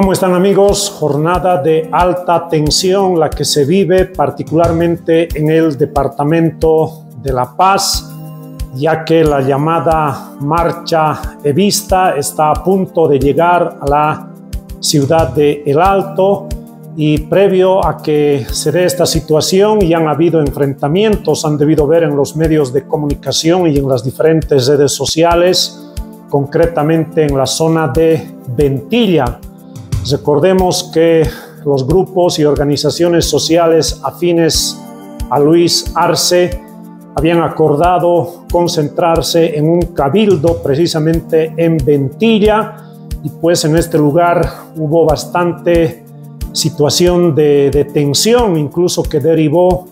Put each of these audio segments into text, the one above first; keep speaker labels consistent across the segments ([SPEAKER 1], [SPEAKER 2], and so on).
[SPEAKER 1] ¿Cómo están amigos? Jornada de alta tensión la que se vive particularmente en el departamento de La Paz, ya que la llamada marcha evista está a punto de llegar a la ciudad de El Alto y previo a que se dé esta situación y han habido enfrentamientos, han debido ver en los medios de comunicación y en las diferentes redes sociales, concretamente en la zona de Ventilla, Recordemos que los grupos y organizaciones sociales afines a Luis Arce habían acordado concentrarse en un cabildo precisamente en Ventilla y pues en este lugar hubo bastante situación de, tensión, incluso que derivó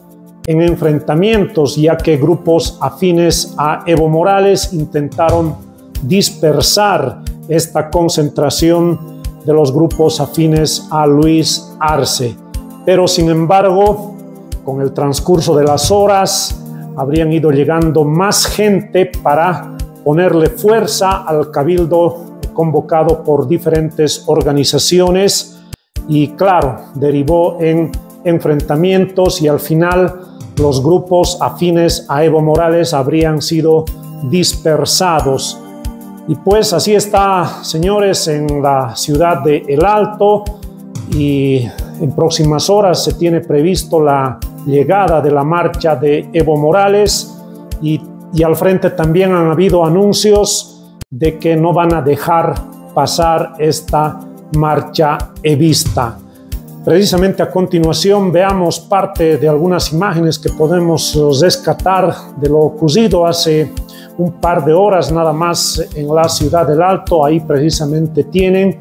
[SPEAKER 1] en enfrentamientos, ya que grupos afines a Evo Morales intentaron dispersar esta concentración de los grupos afines a Luis Arce. Pero sin embargo, con el transcurso de las horas, habrían ido llegando más gente para ponerle fuerza al cabildo convocado por diferentes organizaciones y claro, derivó en enfrentamientos y al final los grupos afines a Evo Morales habrían sido dispersados. Y pues así está, señores, en la ciudad de El Alto y en próximas horas se tiene previsto la llegada de la marcha de Evo Morales y, al frente también han habido anuncios de que no van a dejar pasar esta marcha evista. Precisamente a continuación veamos parte de algunas imágenes que podemos rescatar de lo ocurrido hace un par de horas nada más en la ciudad del Alto. Ahí precisamente tienen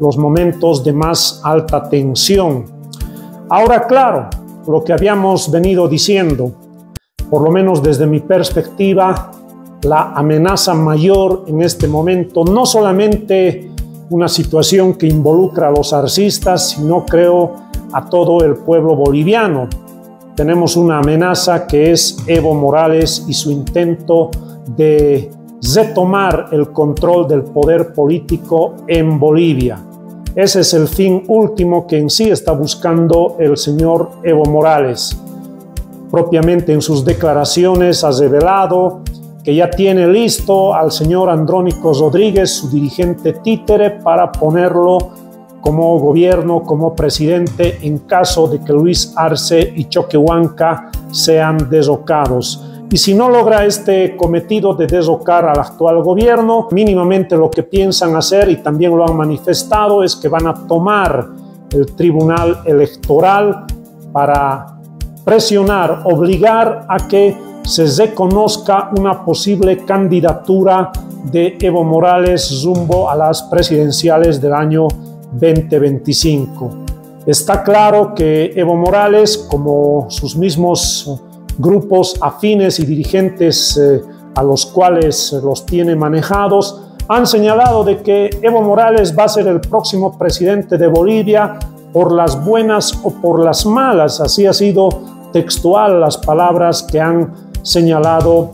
[SPEAKER 1] los momentos de más alta tensión. Ahora, claro, lo que habíamos venido diciendo, por lo menos desde mi perspectiva, la amenaza mayor en este momento, no solamente una situación que involucra a los arcistas, sino creo a todo el pueblo boliviano. Tenemos una amenaza que es Evo Morales y su intento de retomar el control del poder político en Bolivia. Ese es el fin último que en sí está buscando el señor Evo Morales. Propiamente en sus declaraciones ha revelado que ya tiene listo al señor Andrónico Rodríguez, su dirigente títere, para ponerlo como gobierno, como presidente, en caso de que Luis Arce y Choquehuanca sean derrocados. Y si no logra este cometido de derrocar al actual gobierno, mínimamente lo que piensan hacer, y también lo han manifestado, es que van a tomar el tribunal electoral para presionar, obligar a que se reconozca una posible candidatura de Evo Morales rumbo a las presidenciales del año 2025. Está claro que Evo Morales, como sus mismos grupos afines y dirigentes eh, a los cuales los tiene manejados, han señalado de que Evo Morales va a ser el próximo presidente de Bolivia por las buenas o por las malas. Así ha sido textual las palabras que han señalado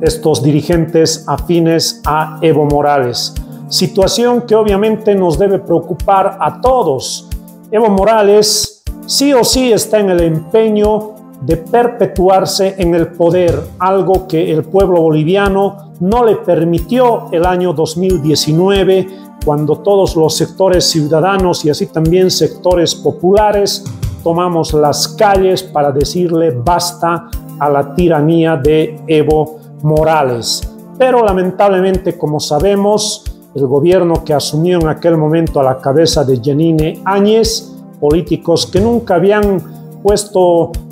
[SPEAKER 1] estos dirigentes afines a Evo Morales. Situación que obviamente nos debe preocupar a todos. Evo Morales sí o sí está en el empeño de perpetuarse en el poder, algo que el pueblo boliviano no le permitió el año 2019, cuando todos los sectores ciudadanos y así también sectores populares tomamos las calles para decirle basta a la tiranía de Evo Morales. Pero lamentablemente, como sabemos, el gobierno que asumió en aquel momento a la cabeza de Janine Áñez, políticos que nunca habían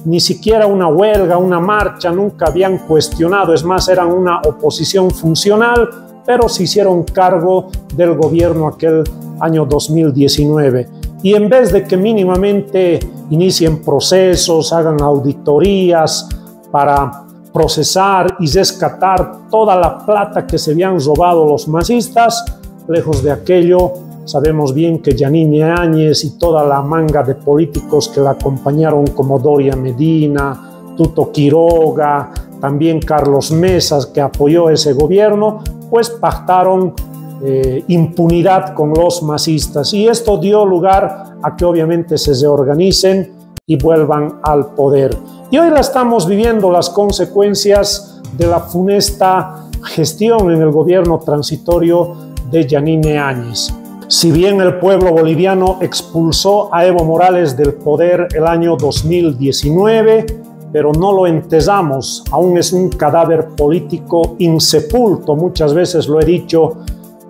[SPEAKER 1] ni siquiera una huelga, una marcha, nunca habían cuestionado, es más, eran una oposición funcional, pero se hicieron cargo del gobierno aquel año 2019. Y en vez de que mínimamente inicien procesos, hagan auditorías para procesar y rescatar toda la plata que se habían robado los masistas, lejos de aquello, Sabemos bien que Yanine Áñez y toda la manga de políticos que la acompañaron como Doria Medina, Tuto Quiroga, también Carlos Mesas que apoyó ese gobierno, pues pactaron eh, impunidad con los masistas. Y esto dio lugar a que obviamente se reorganicen y vuelvan al poder. Y hoy la estamos viviendo las consecuencias de la funesta gestión en el gobierno transitorio de Yanine Áñez. Si bien el pueblo boliviano expulsó a Evo Morales del poder el año 2019, pero no lo entesamos, aún es un cadáver político insepulto, muchas veces lo he dicho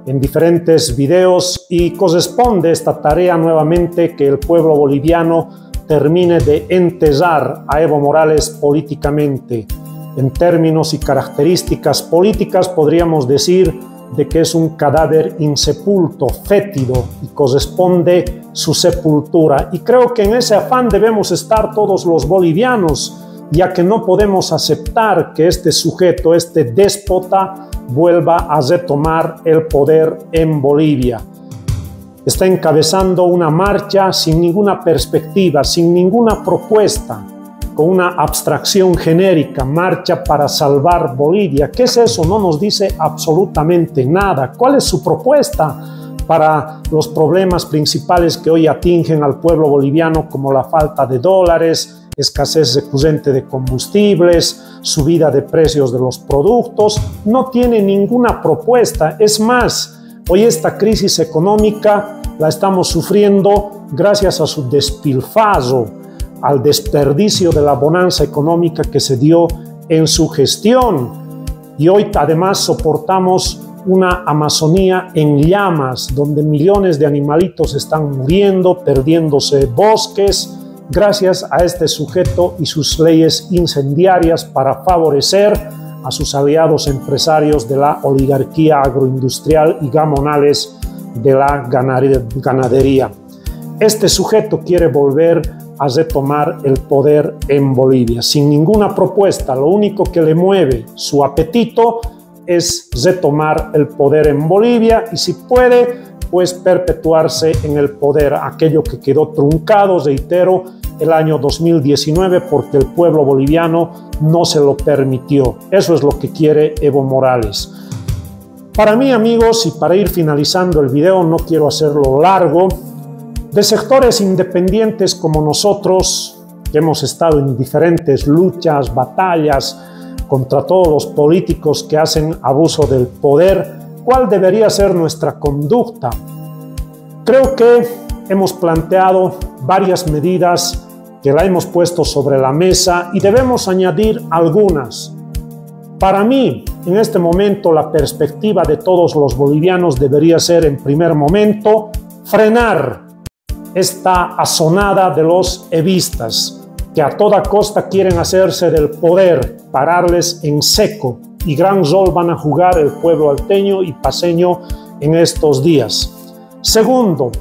[SPEAKER 1] en diferentes videos y corresponde esta tarea nuevamente que el pueblo boliviano termine de entesar a Evo Morales políticamente. En términos y características políticas podríamos decir de que es un cadáver insepulto, fétido, y corresponde su sepultura. Y creo que en ese afán debemos estar todos los bolivianos, ya que no podemos aceptar que este sujeto, este déspota, vuelva a retomar el poder en Bolivia. Está encabezando una marcha sin ninguna perspectiva, sin ninguna propuesta con una abstracción genérica, marcha para salvar Bolivia. ¿Qué es eso? No nos dice absolutamente nada. ¿Cuál es su propuesta para los problemas principales que hoy atingen al pueblo boliviano, como la falta de dólares, escasez recurrente de combustibles, subida de precios de los productos? No tiene ninguna propuesta. Es más, hoy esta crisis económica la estamos sufriendo gracias a su despilfarro al desperdicio de la bonanza económica que se dio en su gestión. Y hoy además soportamos una Amazonía en llamas, donde millones de animalitos están muriendo, perdiéndose bosques, gracias a este sujeto y sus leyes incendiarias para favorecer a sus aliados empresarios de la oligarquía agroindustrial y gamonales de la ganadería. Este sujeto quiere volver a retomar el poder en Bolivia. Sin ninguna propuesta, lo único que le mueve su apetito es retomar el poder en Bolivia y si puede, pues perpetuarse en el poder, aquello que quedó truncado, reitero, el año 2019 porque el pueblo boliviano no se lo permitió. Eso es lo que quiere Evo Morales. Para mí amigos, y para ir finalizando el video, no quiero hacerlo largo, de sectores independientes como nosotros, que hemos estado en diferentes luchas, batallas contra todos los políticos que hacen abuso del poder, ¿cuál debería ser nuestra conducta? Creo que hemos planteado varias medidas que la hemos puesto sobre la mesa y debemos añadir algunas. Para mí, en este momento, la perspectiva de todos los bolivianos debería ser, en primer momento, frenar esta asonada de los evistas, que a toda costa quieren hacerse del poder, pararles en seco, y gran rol van a jugar el pueblo alteño y paseño en estos días. Segundo,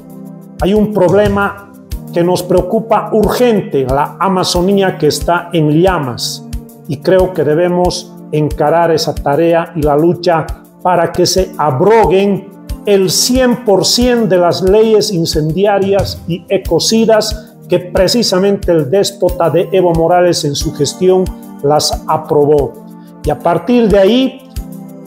[SPEAKER 1] hay un problema que nos preocupa urgente, la Amazonía que está en llamas, y creo que debemos encarar esa tarea y la lucha para que se abroguen el 100% de las leyes incendiarias y ecocidas que precisamente el déspota de Evo Morales en su gestión las aprobó. Y a partir de ahí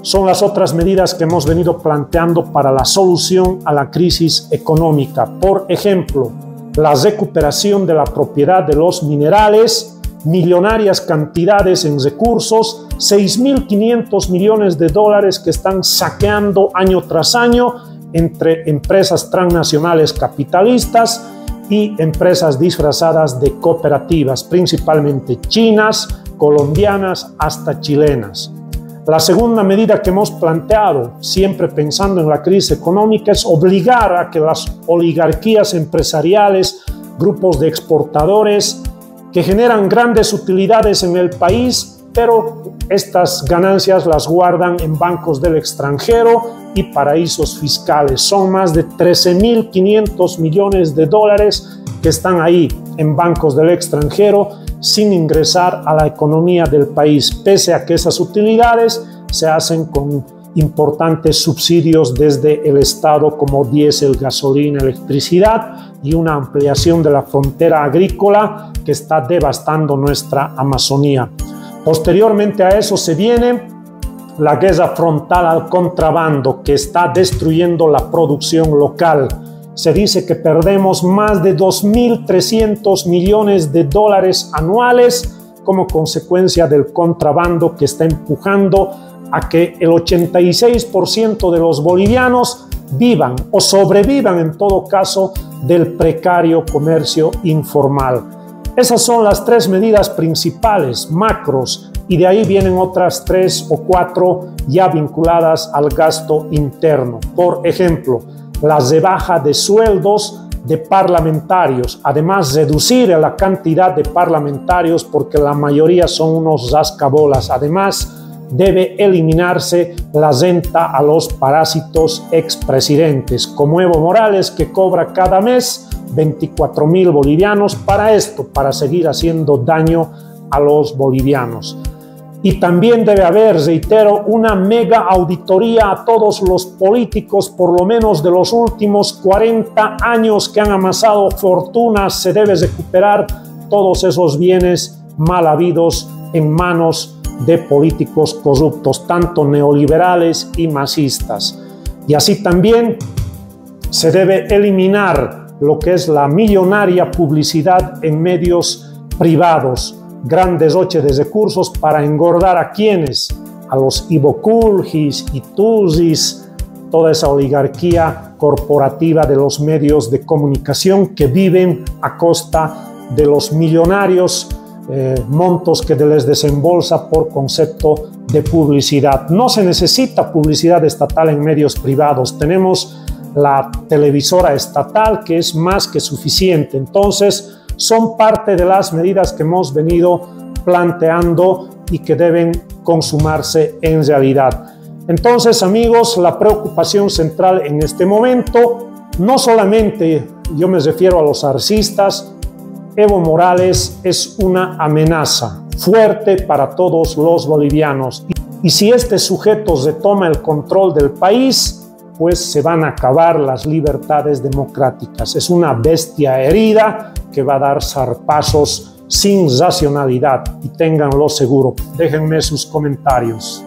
[SPEAKER 1] son las otras medidas que hemos venido planteando para la solución a la crisis económica. Por ejemplo, la recuperación de la propiedad de los minerales, millonarias cantidades en recursos, 6.500 millones de dólares que están saqueando año tras año entre empresas transnacionales capitalistas y empresas disfrazadas de cooperativas, principalmente chinas, colombianas, hasta chilenas. La segunda medida que hemos planteado, siempre pensando en la crisis económica, es obligar a que las oligarquías empresariales, grupos de exportadores, que generan grandes utilidades en el país, pero estas ganancias las guardan en bancos del extranjero y paraísos fiscales. Son más de 13.500 millones de dólares que están ahí en bancos del extranjero sin ingresar a la economía del país, pese a que esas utilidades se hacen con importantes subsidios desde el Estado como diésel, gasolina, electricidad y una ampliación de la frontera agrícola que está devastando nuestra Amazonía. Posteriormente a eso se viene la guerra frontal al contrabando que está destruyendo la producción local. Se dice que perdemos más de 2.300 millones de dólares anuales como consecuencia del contrabando que está empujando a que el 86% de los bolivianos vivan o sobrevivan en todo caso del precario comercio informal. Esas son las tres medidas principales, macros, y de ahí vienen otras tres o cuatro ya vinculadas al gasto interno. Por ejemplo, la rebaja de sueldos de parlamentarios, además reducir la cantidad de parlamentarios porque la mayoría son unos rascabolas, además debe eliminarse la renta a los parásitos expresidentes, como Evo Morales que cobra cada mes 24 mil bolivianos para esto, para seguir haciendo daño a los bolivianos. Y también debe haber, reitero, una mega auditoría a todos los políticos, por lo menos de los últimos 40 años que han amasado fortunas. Se debe recuperar todos esos bienes mal habidos en manos de políticos corruptos, tanto neoliberales y masistas. Y así también se debe eliminar lo que es la millonaria publicidad en medios privados grandes oches de recursos para engordar a quienes, a los Ibokulgis y Tuzis, toda esa oligarquía corporativa de los medios de comunicación que viven a costa de los millonarios eh, montos que les desembolsa por concepto de publicidad. No se necesita publicidad estatal en medios privados. Tenemos la televisora estatal que es más que suficiente. Entonces, son parte de las medidas que hemos venido planteando y que deben consumarse en realidad. Entonces, amigos, la preocupación central en este momento, no solamente yo me refiero a los arcistas, Evo Morales es una amenaza fuerte para todos los bolivianos. Y si este sujeto retoma el control del país, pues se van a acabar las libertades democráticas. Es una bestia herida que va a dar zarpazos sin racionalidad y ténganlo seguro. Déjenme sus comentarios.